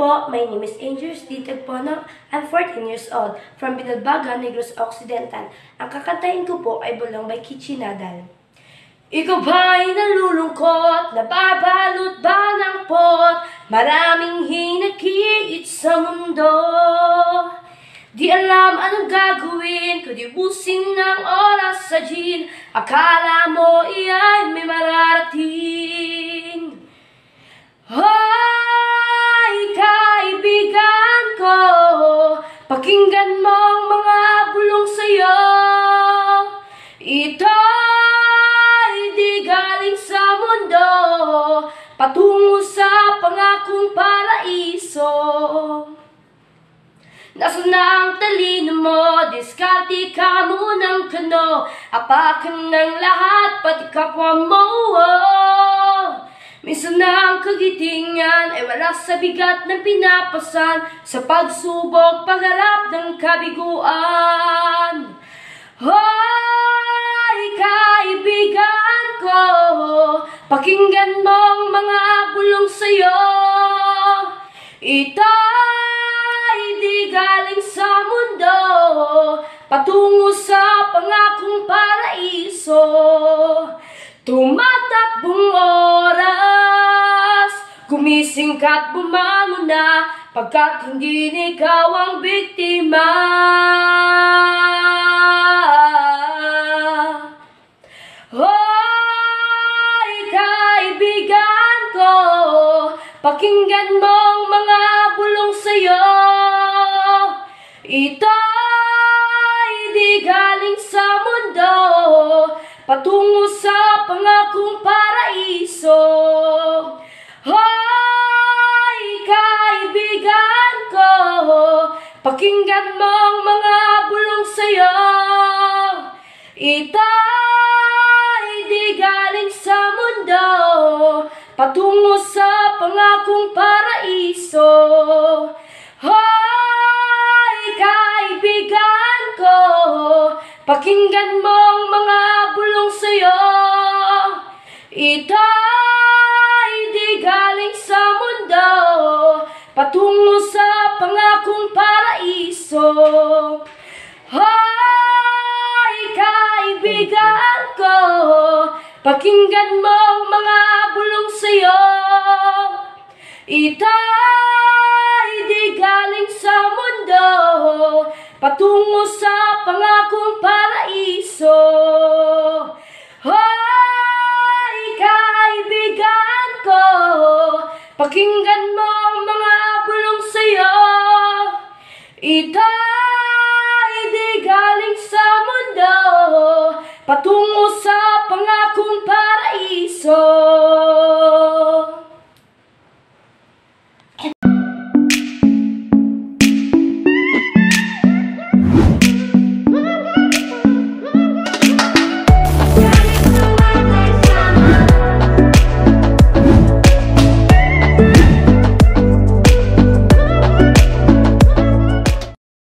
My name is Angel Stitag Pono. I'm 14 years old from Binalbaga, Negros Occidental. Ang kakantahin ko po ay Bulong by Kichi Nadal. Ikaw ba'y nalulungkot? Nababalot ba ng pot? Maraming hinagkiit sa mundo Di alam anong gagawin Kundi busin ng oras sa gin Akala mo iya'y may mararating Pakinggan mo ang mga bulong sa'yo Ito'y di galing sa mundo Patungo sa pangakong paraiso Nasaan na ang talino mo? Diskarte ka munang kano Apakan ng lahat, pati kapwa mo oh. Minsan na ang kagitingan ay wala sa bigat ng pinapasan Sa pagsubok, pagharap ng kabiguan. Hoy, kaibigan ko Pakinggan mo ang mga bulong sa'yo. Ito'y di galing sa mundo Patungo sa pangakong paraiso. Tumatakbong oras Gumising ka't bumangon na Pagkat hindi ikaw ang biktima. Hoy, kaibigan ko Pakinggan mo ang mga bulong sa'yo. Ito'y di galing sa mundo Patungo sa pangakong Pakinggan mo ang mga bulong sa'yo. Ito'y di galing sa mundo. Patungo sa pangakong paraiso. Hoy, kaibigan ko Pakinggan mo ang mga bulong sa'yo. Ito'y Pakinggan mo ang mga bulong sa'yo. Ita'y di galing sa mundo Patungo sa pangakong paraiso. Hoy, kaibigan ko Pakinggan mo ang mga bulong sa'yo. Ita'y di galing sa mundo Patungo sa